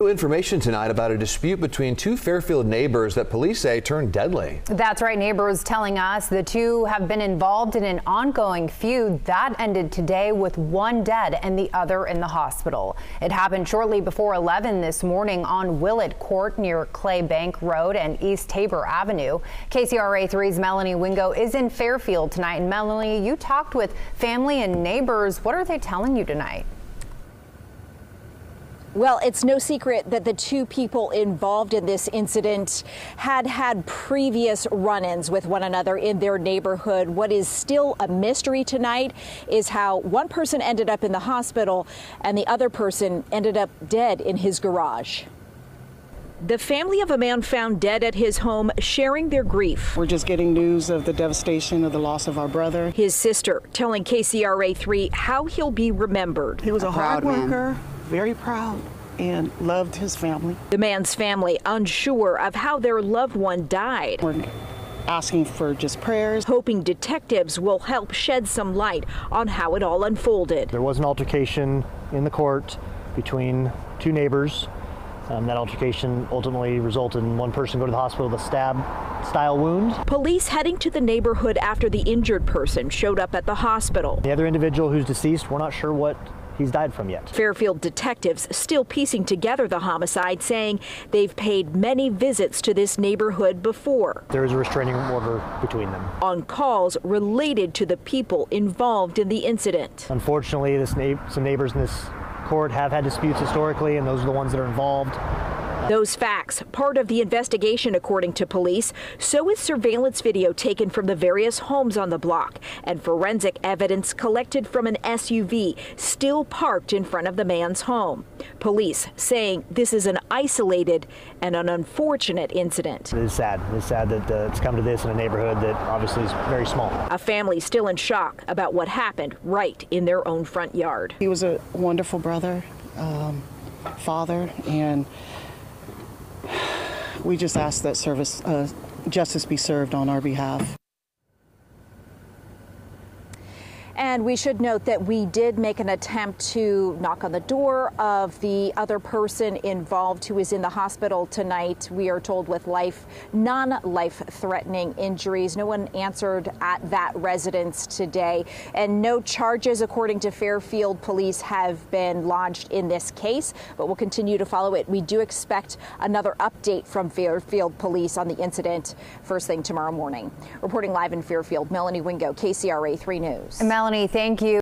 New information tonight about a dispute between two Fairfield neighbors that police say turned deadly. That's right. Neighbors telling us the two have been involved in an ongoing feud that ended today with one dead and the other in the hospital. It happened shortly before 11 this morning on Willet Court near Claybank Road and East Tabor Avenue. KCRA 3's Melanie Wingo is in Fairfield tonight. And Melanie, you talked with family and neighbors. What are they telling you tonight? Well, it's no secret that the two people involved in this incident had had previous run ins with one another in their neighborhood. What is still a mystery tonight is how one person ended up in the hospital and the other person ended up dead in his garage. The family of a man found dead at his home sharing their grief. We're just getting news of the devastation of the loss of our brother. His sister telling KCRA 3 how he'll be remembered. He was a, a hard worker. Man very proud and loved his family. The man's family unsure of how their loved one died. We're asking for just prayers. Hoping detectives will help shed some light on how it all unfolded. There was an altercation in the court between two neighbors. Um, that altercation ultimately resulted in one person go to the hospital with a stab style wound. Police heading to the neighborhood after the injured person showed up at the hospital. The other individual who's deceased, we're not sure what he's died from yet. Fairfield detectives still piecing together the homicide, saying they've paid many visits to this neighborhood before. There is a restraining order between them. On calls related to the people involved in the incident. Unfortunately, this na some neighbors in this court have had disputes historically, and those are the ones that are involved. Those facts, part of the investigation, according to police. So is surveillance video taken from the various homes on the block and forensic evidence collected from an SUV still parked in front of the man's home. Police saying this is an isolated and an unfortunate incident. It is sad. It is sad that uh, it's come to this in a neighborhood that obviously is very small. A family still in shock about what happened right in their own front yard. He was a wonderful brother, um, father, and we just ask that service uh, justice be served on our behalf. And we should note that we did make an attempt to knock on the door of the other person involved who is in the hospital tonight. We are told with life, non life threatening injuries. No one answered at that residence today. And no charges, according to Fairfield police, have been lodged in this case, but we'll continue to follow it. We do expect another update from Fairfield police on the incident first thing tomorrow morning. Reporting live in Fairfield, Melanie Wingo, KCRA 3 News. Melanie, thank you.